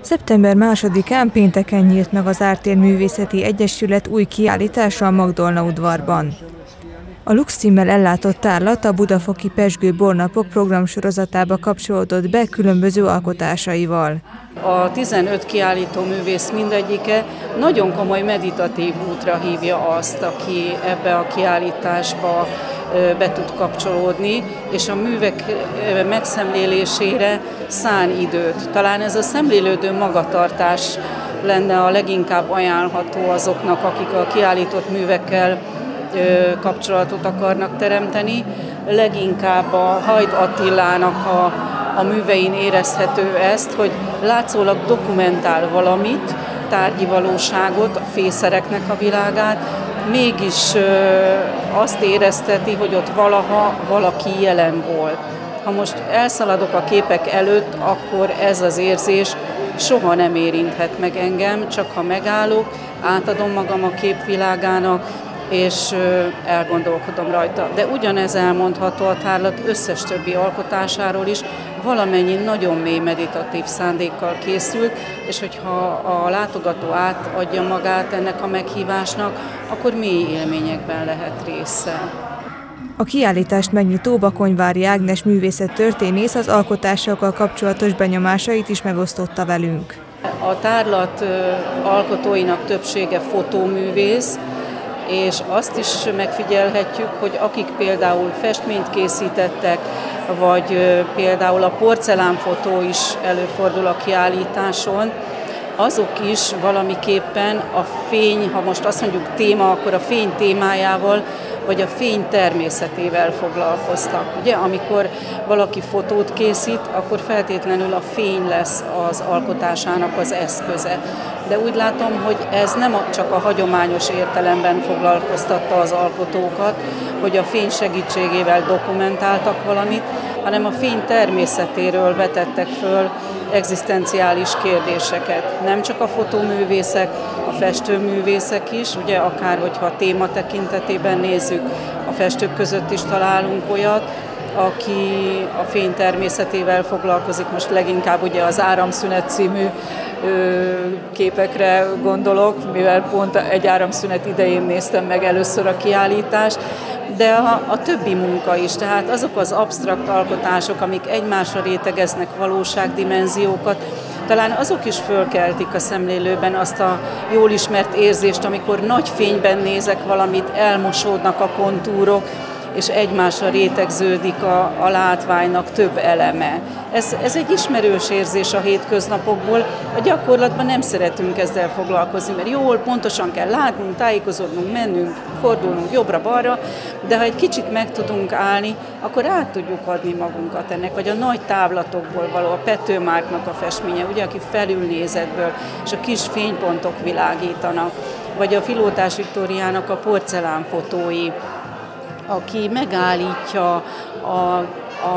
Szeptember másodikán pénteken nyílt meg az Ártér Művészeti Egyesület új kiállítása a Magdolna udvarban. A Lux címmel ellátott tárlat a Budafoki Pesgő Bornapok programsorozatába kapcsolódott be különböző alkotásaival. A 15 kiállító művész mindegyike nagyon komoly meditatív útra hívja azt, aki ebbe a kiállításba be tud kapcsolódni, és a művek megszemlélésére szán időt. Talán ez a szemlélődő magatartás lenne a leginkább ajánlható azoknak, akik a kiállított művekkel kapcsolatot akarnak teremteni. Leginkább a Hajd Attilának a, a művein érezhető ezt, hogy látszólag dokumentál valamit, tárgyi valóságot, a fészereknek a világát, mégis azt érezteti, hogy ott valaha valaki jelen volt. Ha most elszaladok a képek előtt, akkor ez az érzés soha nem érinthet meg engem, csak ha megállok, átadom magam a képvilágának, és elgondolkodom rajta. De ugyanez elmondható a tárlat összes többi alkotásáról is, valamennyi nagyon mély meditatív szándékkal készült, és hogyha a látogató átadja magát ennek a meghívásnak, akkor mély élményekben lehet része. A kiállítást megnyitó Bakonyvári Ágnes művészet történész az alkotásokkal kapcsolatos benyomásait is megosztotta velünk. A tárlat alkotóinak többsége fotóművész, és azt is megfigyelhetjük, hogy akik például festményt készítettek, vagy például a porcelánfotó is előfordul a kiállításon, azok is valamiképpen a fény, ha most azt mondjuk téma, akkor a fény témájával vagy a fény természetével foglalkoztak. Ugye, amikor valaki fotót készít, akkor feltétlenül a fény lesz az alkotásának az eszköze. De úgy látom, hogy ez nem csak a hagyományos értelemben foglalkoztatta az alkotókat, hogy a fény segítségével dokumentáltak valamit, hanem a fény természetéről vetettek föl egzisztenciális kérdéseket. Nem csak a fotóművészek, a festőművészek is, ugye akár hogyha a téma tekintetében nézzük, a festők között is találunk olyat, aki a fény természetével foglalkozik, most leginkább ugye az Áramszünet című képekre gondolok, mivel pont egy áramszünet idején néztem meg először a kiállítást, de a, a többi munka is, tehát azok az absztrakt alkotások, amik egymásra rétegeznek valóságdimenziókat, talán azok is fölkeltik a szemlélőben azt a jól ismert érzést, amikor nagy fényben nézek valamit, elmosódnak a kontúrok, és egymásra rétegződik a, a látványnak több eleme. Ez, ez egy ismerős érzés a hétköznapokból, a gyakorlatban nem szeretünk ezzel foglalkozni, mert jól, pontosan kell látnunk, tájékozódnunk, mennünk, fordulnunk jobbra-balra, de ha egy kicsit meg tudunk állni, akkor át tudjuk adni magunkat ennek, vagy a nagy távlatokból való, a Petőmárknak a festménye, ugye, aki felülnézetből, és a kis fénypontok világítanak, vagy a Filótás Viktóriának a porcelánfotói, aki megállítja a,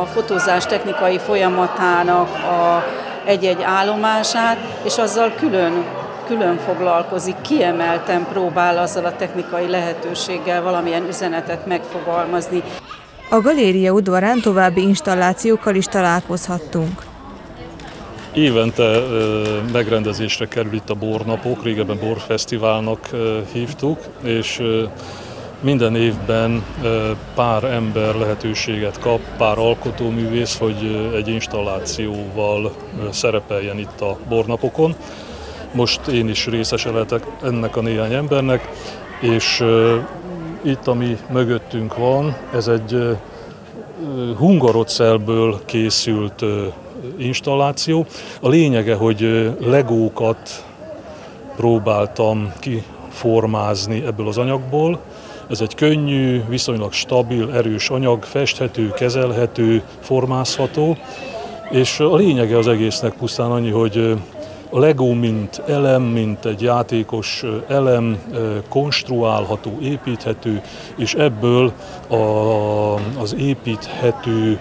a fotózás technikai folyamatának a egy-egy állomását, és azzal külön külön foglalkozik, kiemelten próbál azzal a technikai lehetőséggel valamilyen üzenetet megfogalmazni. A galéria udvarán további installációkkal is találkozhattunk. Évente megrendezésre kerül itt a bornapok, régebben borfesztiválnak hívtuk, és minden évben pár ember lehetőséget kap, pár alkotóművész, hogy egy installációval szerepeljen itt a bornapokon. Most én is részese lehetek ennek a néhány embernek, és itt, ami mögöttünk van, ez egy hungarocelből készült installáció. A lényege, hogy legókat próbáltam kiformázni ebből az anyagból, ez egy könnyű, viszonylag stabil, erős anyag, festhető, kezelhető, formázható, és a lényege az egésznek pusztán annyi, hogy a Lego mint elem, mint egy játékos elem, konstruálható, építhető, és ebből a, az építhető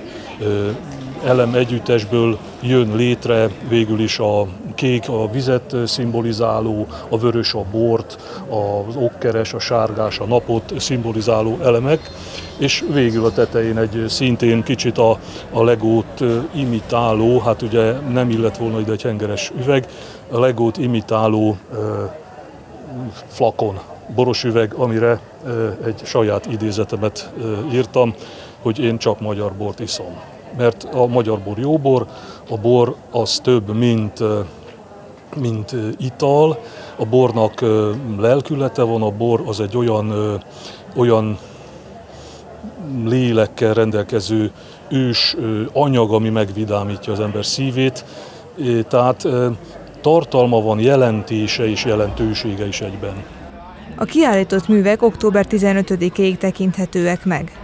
elem együttesből jön létre végül is a kék a vizet szimbolizáló, a vörös a bort, az okkeres, a sárgás, a napot szimbolizáló elemek, és végül a tetején egy szintén kicsit a, a legót imitáló, hát ugye nem illet volna ide egy hengeres üveg, a legót imitáló flakon, boros üveg, amire egy saját idézetemet írtam, hogy én csak magyar bort iszom. Mert a magyar bor jó bor, a bor az több, mint, mint ital, a bornak lelkülete van, a bor az egy olyan, olyan lélekkel rendelkező ős anyag, ami megvidámítja az ember szívét. Tehát tartalma van, jelentése és jelentősége is egyben. A kiállított művek október 15-ig tekinthetőek meg.